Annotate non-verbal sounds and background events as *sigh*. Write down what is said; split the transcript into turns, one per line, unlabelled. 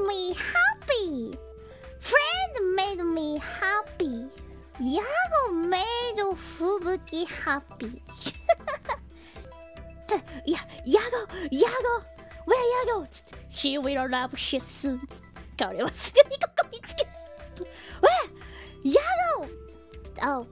made me happy. Friend made me happy. YAGOO made Fubuki happy. *laughs* yeah, YAGOO, YAGOO, where YAGOO? He will love you soon. Where? YAGOO? Oh.